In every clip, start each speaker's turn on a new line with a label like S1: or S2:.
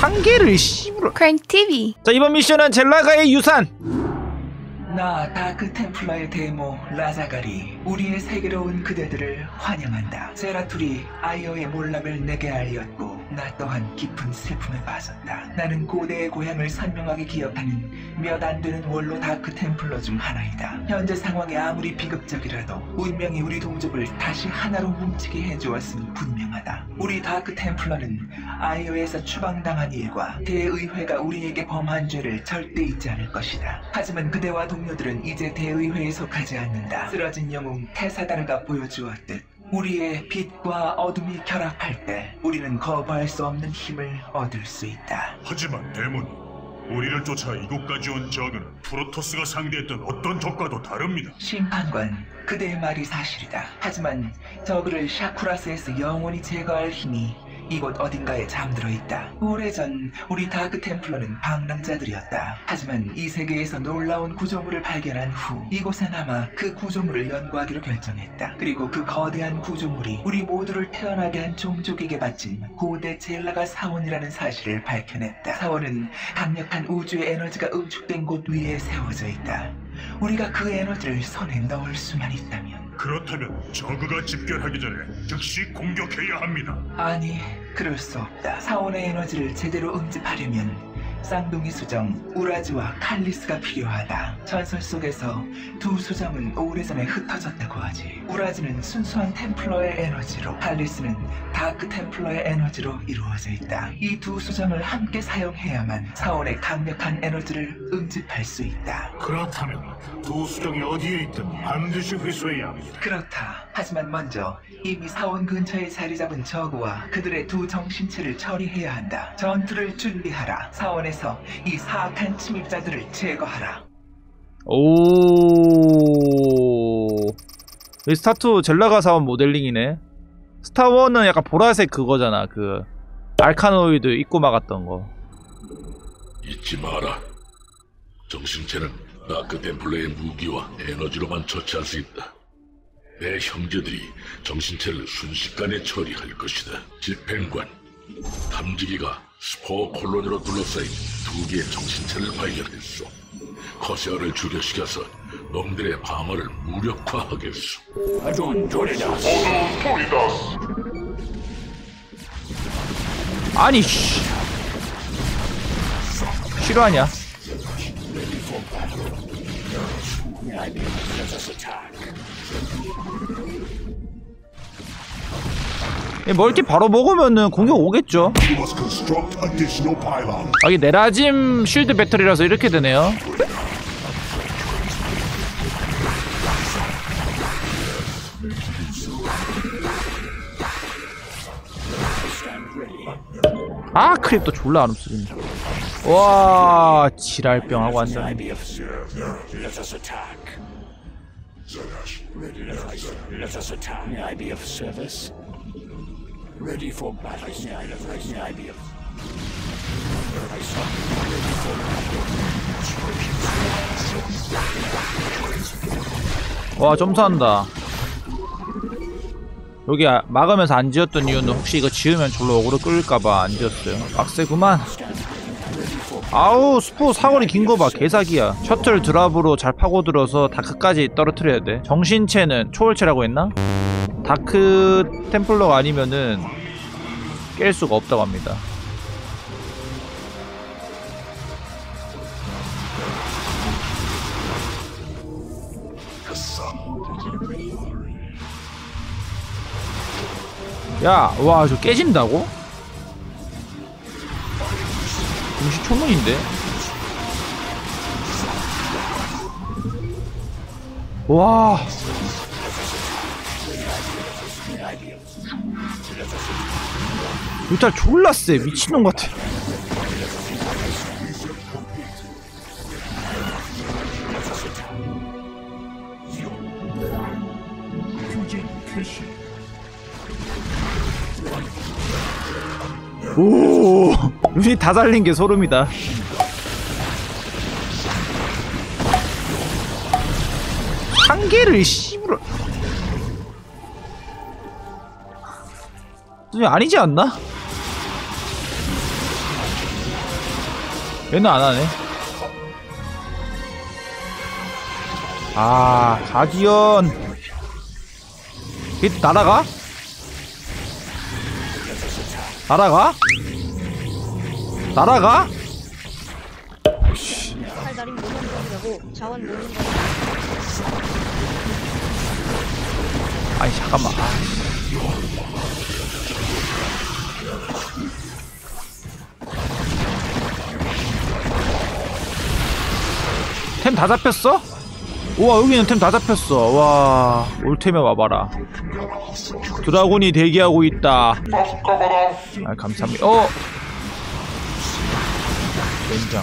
S1: 한 개를 씨부러.
S2: Crank TV.
S1: 자 이번 미션은 젤나가의 유산.
S3: 나 다크 템플러의 대모 라자갈이 우리의 세계로 온 그대들을 환영한다. 제라툴이 아이어의 몰락을 내게 알렸고 나 또한 깊은 슬픔에 빠졌다. 나는 고대의 고향을 선명하게 기억하는 몇 안 되는 원로 다크 템플러 중 하나이다. 현재 상황이 아무리 비극적이라도 운명이 우리 동족을 다시 하나로 뭉치게 해주었음이 분명하다. 우리 다크 템플러는 아이어에서 추방당한 일과 대의회가 우리에게 범한 죄를 절대 잊지 않을 것이다. 하지만 그대와 동료들은 이제 대의회에 속하지 않는다. 쓰러진 영웅 테사다르가 보여주었듯 우리의 빛과 어둠이 결합할 때 우리는 거부할 수 없는 힘을 얻을 수 있다.
S4: 하지만 데몬 우리를 쫓아 이곳까지 온 적은 프로토스가 상대했던 어떤 적과도 다릅니다.
S3: 심판관, 그대의 말이 사실이다. 하지만 저그를 샤쿠라스에서 영원히 제거할 힘이 이곳 어딘가에 잠들어 있다. 오래전 우리 다크 템플러는 방랑자들이었다. 하지만 이 세계에서 놀라운 구조물을 발견한 후 이곳에 남아 그 구조물을 연구하기로 결정했다. 그리고 그 거대한 구조물이 우리 모두를 태어나게 한 종족에게 바친 고대 젤나가 사원이라는 사실을 밝혀냈다. 사원은 강력한 우주의 에너지가 응축된 곳 위에 세워져 있다. 우리가 그 에너지를 손에 넣을 수만 있다면
S4: 그렇다면 저그가 집결하기 전에 즉시 공격해야 합니다.
S3: 아니, 그럴 수 없다. 사원의 에너지를 제대로 응집하려면 쌍둥이 수정 우라즈와 칼리스가 필요하다. 전설 속에서 두 수정은 오래전에 흩어졌다고 하지. 우라즈는 순수한 템플러의 에너지로, 칼리스는 다크 템플러의 에너지로 이루어져 있다. 이 두 수정을 함께 사용해야만 사원의 강력한 에너지를 응집할 수 있다.
S5: 그렇다면 두 수정이 어디에 있든 반드시 회수해야 합니다.
S3: 그렇다. 하지만 먼저 이미 사원 근처에 자리 잡은 저구와 그들의 두 정신체를 처리해야 한다. 전투를 준비하라. 사원 에서 이 사악한 침입자들을 제거하라.
S1: 오. 이 스타2 젤라가 사온 모델링이네. 스타1은 약간 보라색 그거잖아. 그 알카노이드 입고 막았던 거.
S6: 잊지 마라. 정신체는 Dark Templar의 무기와 에너지로만 처치할 수 있다. 내 형제들이 정신체를 순식간에 처리할 것이다. 집행관, 탐지기가 spore colony로 둘러싸인 두 개의 정신체를 발견했소. 커세어를 죽여시켜서 놈들의 방어를 무력화하겠소.
S1: 아니 씨. 싫어하냐? 멀티 바로 먹으면은 공격 오겠죠? 아, 이게 네라짐 쉴드 배터리라서 이렇게 되네요. 아 크립도 졸라 안 없어진네 와 지랄병하고 완전.
S5: Let us attack. May I be of service? Ready for battle.
S1: 와 점수한다. 여기 아- 막으면서 안 지었던 이유는 혹시 이거 지으면 졸로 어그로 끌릴까봐 안 지었어요. 빡세구만. 아우 스포 사거리 긴 거 봐. 개사기야. 셔틀 drop으로 잘 파고들어서 dark까지 떨어뜨려야 돼. 정신체는 초월체라고 했나? Dark Templar가 아니면은 깰 수가 없다고 합니다 야, 와, 저 깨진다고? 동시 초문인데? 와. 뮤탈 졸라 세. 미친놈 같아. 오, 유닛 다 살린 게 소름이다. 한 개를. 좀 아니지 않나? 얘는 안 하네. 아, 가디언. 얘 날아가? 날아가? 날아가? 아니 잠깐만. 아. 템 다 잡혔어? 우와 여기는 템 다 잡혔어. 와 올템에 와봐라. 드라군이 대기하고 있다. 아 감사합니다. 어? 왼장.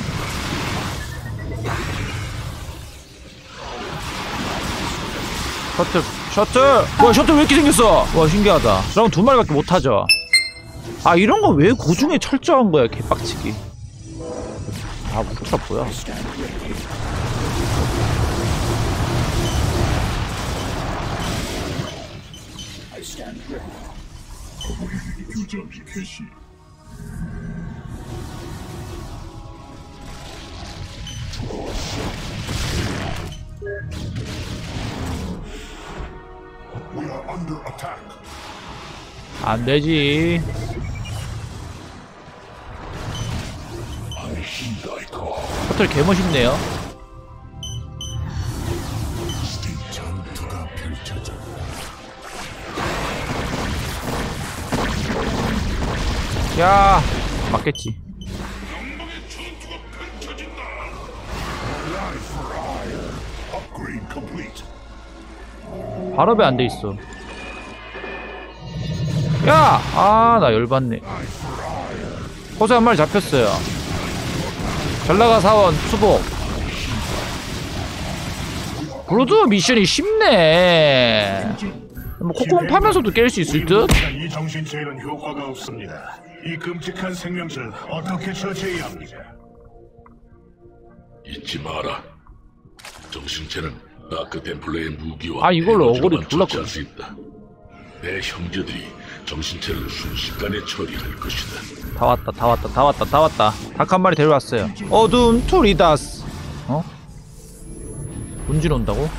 S1: 셔틀 셔틀! 와 셔틀 왜 이렇게 생겼어? 와 신기하다. 드라군 두 마리밖에 못하죠. 아 이런 거 왜 고중에 철저한 거야 개빡치기. 아 울트라 뭐야
S5: Stand ready.
S1: 안 되지 셔틀 개멋있네요 야 맞겠지 발업이 안 돼 있어 야! 아, 나 열받네. 커세 한 마리 잡혔어요. 젤나가 사원 수복. 브루드 미션이 쉽네. 뭐 콧구멍 파면서도 깰 수 있을 듯?
S4: 이 정신체에는 효과가 없습니다. 이 끔찍한 생명체를 어떻게 처치해야 합니까?
S6: 잊지 마라. 정신체는 Dark Templar의 무기와
S1: 아, 이걸로
S6: 에너지로만
S1: 어그로 졸라
S6: 처치할 수 있다. 내 형제들이 정신체를 순식간에 처리할 것이다.
S1: 다 왔다, 다 왔다, 다 왔다, 다 왔다. 닭 한 마리 데려왔어요. 어둠 투리다스. 어? 본질 온다고?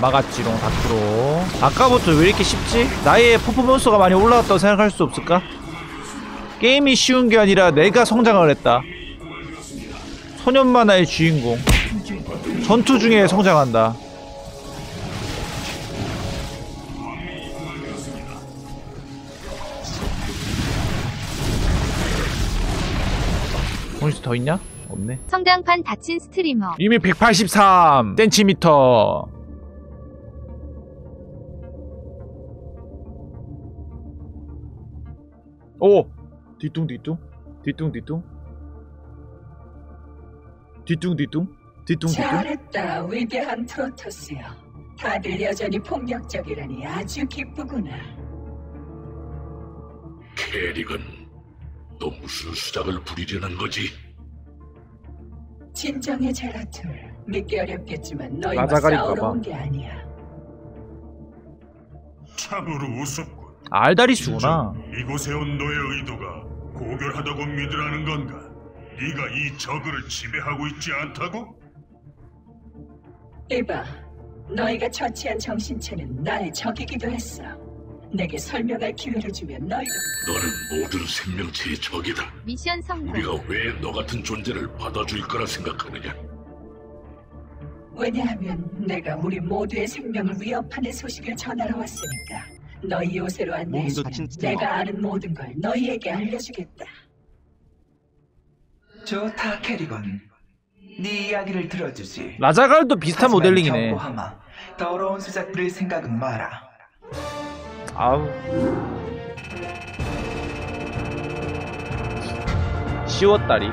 S1: 막았지롱 다크로 아까부터 왜 이렇게 쉽지? 나의 퍼포먼스가 많이 올라갔다고 생각할 수 없을까? 게임이 쉬운 게 아니라 내가 성장을 했다 소년 만화의 주인공 전투 중에 성장한다 몬스터 더 있냐? 없네
S2: 성장판 다친 스트리머
S1: 이미 183 센티미터. 오! 뒤뚱뒤뚱. 뒤뚱뒤뚱. 뒤뚱뒤뚱. 뒤뚱뒤뚱.
S7: 잘했다 위대한 프로토스여. 다들 여전히 폭력적이라니 아주 기쁘구나.
S6: 캐릭은 또 무슨 수작을 부리려는 거지?
S7: 진정해 제라툴. 믿기 어렵겠지만
S1: 너희가
S7: 싸우러 온게 아니야.
S4: 참으로 우습
S1: 알다리수구나
S4: 이곳에 온 너의 의도가 고결하다고 믿으라는 건가? 네가 이 저그를 지배하고 있지 않다고?
S7: 이봐, 너희가 처치한 정신체는 나의 적이기도 했어. 내게 설명할 기회를 주면 너희가
S6: 너는 모든 생명체의 적이다.
S2: 미션 성공
S6: 우리가 왜 너 같은 존재를 받아줄 거라 생각하느냐?
S7: 왜냐하면 내가 우리 모두의 생명을 위협하는 소식을 전하러 왔으니까 너희 요새로 안내해서 내가 아는 모든 걸 너희에게 알려주겠다.
S3: 좋다, 캐리건. 네 이야기를 들어주지.
S1: 라자갈도 비슷한
S3: 하지만
S1: 모델링이네
S3: 경고하마. 더러운 수작 부릴 생각은 마라.
S1: 아우 쉬웠다리